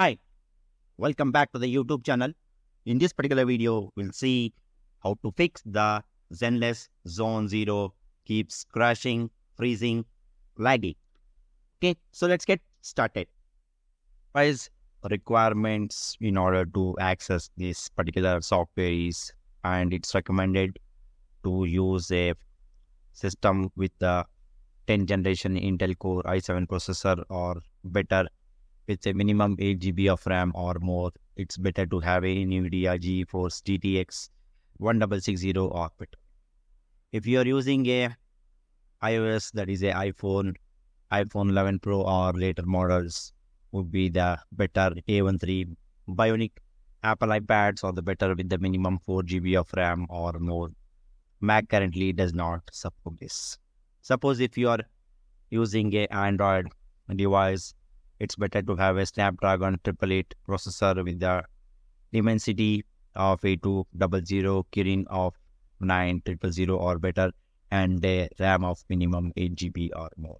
Hi, welcome back to the YouTube channel. In this particular video, we'll see how to fix the Zenless Zone Zero keeps crashing, freezing, lagging. Okay, so let's get started. Price requirements in order to access this particular software is, and it's recommended to use a system with the 10th generation Intel Core i7 processor or better with a minimum 8 GB of RAM or more. It's better to have a NVIDIA GeForce GTX 1660 or better. If you are using a iOS that is a iPhone, iPhone 11 Pro or later models would be the better A13 Bionic Apple iPads or the better with the minimum 4 GB of RAM or more. Mac currently does not support this. Suppose if you are using a Android device, it's better to have a Snapdragon 888 processor with the Dimensity of 8200, Kirin of 9000 or better, and a RAM of minimum 8 GB or more.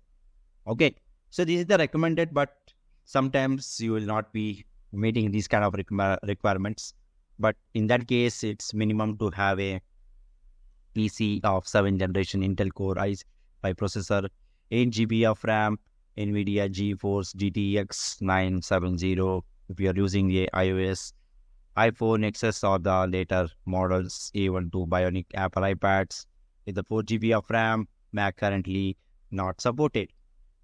Okay, so this is the recommended, but sometimes you will not be meeting these kind of requirements. But in that case, it's minimum to have a PC of 7th generation Intel Core i5 processor, 8 GB of RAM, NVIDIA GeForce GTX 970. If you are using the iOS, iPhone XS or the later models A12 Bionic Apple iPads with the 4 GB of RAM, Mac currently not supported.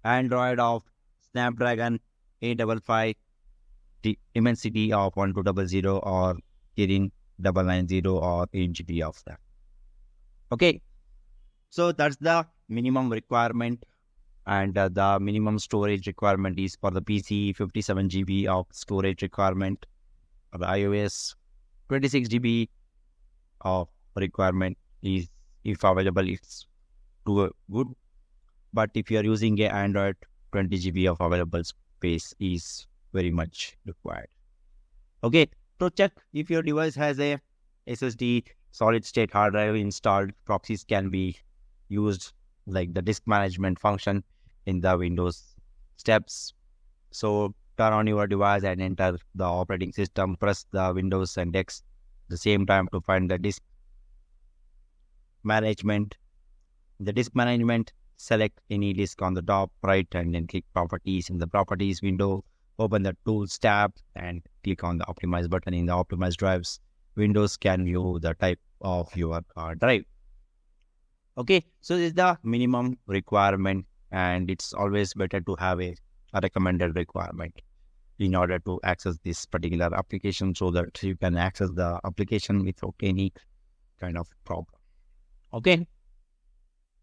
Android of Snapdragon 855, Dimensity of 1200 or Kirin 990 or 8 GB of that. Okay, so that's the minimum requirement and uh, the minimum storage requirement is for the PC 57 GB of storage requirement. For the iOS 26 GB of requirement is if available it's too good. But if you are using a Android 20 GB of available space is very much required. Okay so check if your device has a SSD solid state hard drive installed proxies can be used like the disk management function in the Windows steps. So turn on your device and enter the operating system, press the Windows and X the same time to find the disk management. The disk management, select any disk on the top right and then click properties in the properties window. Open the tools tab and click on the optimize button in the optimize drives. Windows can view the type of your uh, drive. Okay, so this is the minimum requirement and it's always better to have a, a recommended requirement in order to access this particular application so that you can access the application without any kind of problem. Okay.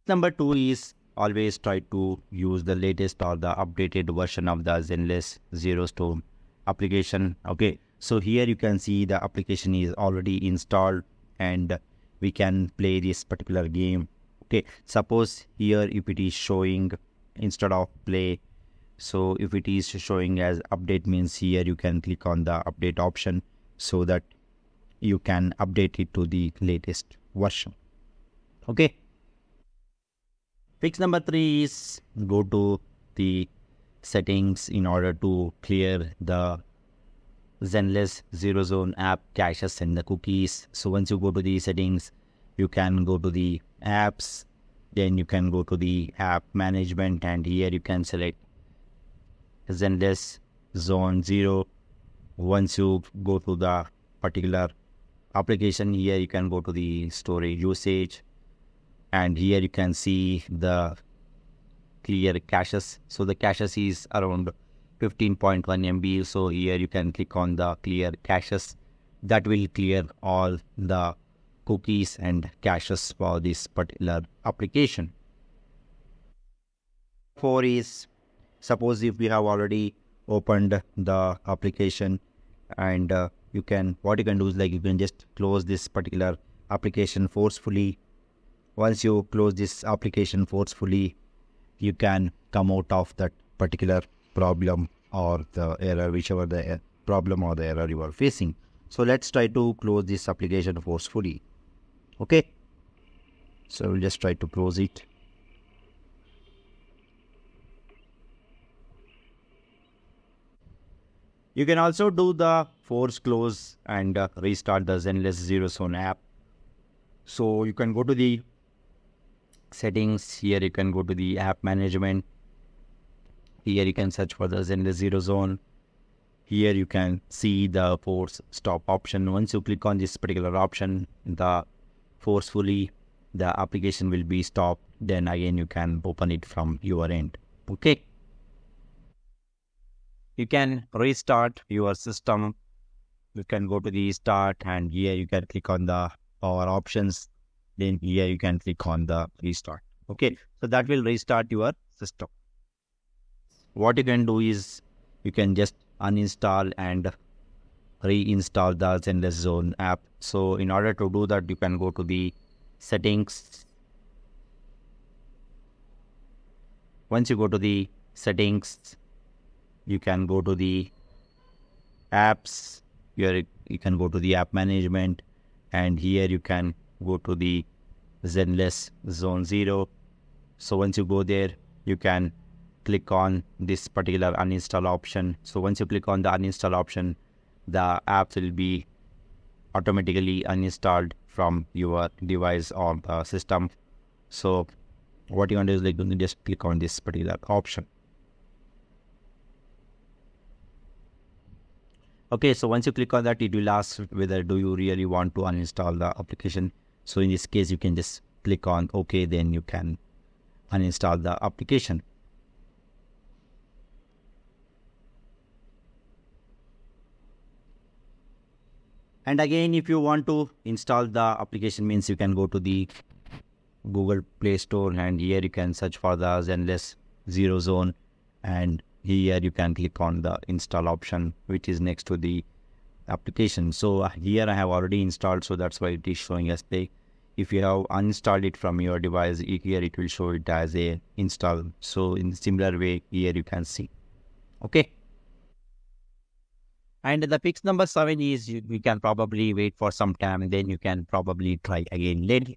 Number two is always try to use the latest or the updated version of the Zenless Zero Storm application. Okay. So here you can see the application is already installed and we can play this particular game okay suppose here if it is showing instead of play so if it is showing as update means here you can click on the update option so that you can update it to the latest version. Okay. Fix number three is go to the settings in order to clear the zenless zero zone app caches and the cookies. So once you go to the settings you can go to the apps then you can go to the app management and here you can select zenless zone 0 once you go to the particular application here you can go to the storage usage and here you can see the clear caches. So the caches is around 15.1 MB so here you can click on the clear caches. That will clear all the cookies and caches for this particular application. Four is suppose if we have already opened the application and uh, you can what you can do is like you can just close this particular application forcefully. Once you close this application forcefully you can come out of that particular problem or the error whichever the problem or the error you are facing. So let's try to close this application forcefully okay so we'll just try to close it You can also do the force close and uh, restart the Zenless Zero Zone app. So you can go to the settings here. You can go to the app management. Here you can search for the Zenless Zero Zone. Here you can see the force stop option. Once you click on this particular option, the forcefully the application will be stopped. Then again you can open it from your end. Okay you can restart your system. You can go to the start and here you can click on the power options. Then here you can click on the restart. Okay, so that will restart your system. What you can do is you can just uninstall and reinstall the Zenless Zone app. So in order to do that, you can go to the settings. Once you go to the settings, you can go to the apps here you can go to the app management and here you can go to the zenless zone 0 so once you go there you can click on this particular uninstall option so once you click on the uninstall option the apps will be automatically uninstalled from your device or system so what you want to do is like you just click on this particular option Okay, so once you click on that, it will ask whether do you really want to uninstall the application. So in this case, you can just click on OK, then you can uninstall the application. And again, if you want to install the application means you can go to the Google Play Store and here you can search for the Zenless Zero Zone. And here you can click on the install option which is next to the application. So uh, here i have already installed so that's why it is showing as play. If you have uninstalled it from your device here it will show it as a install. So in similar way here you can see. Okay and the fix number seven is you, you can probably wait for some time then you can probably try again later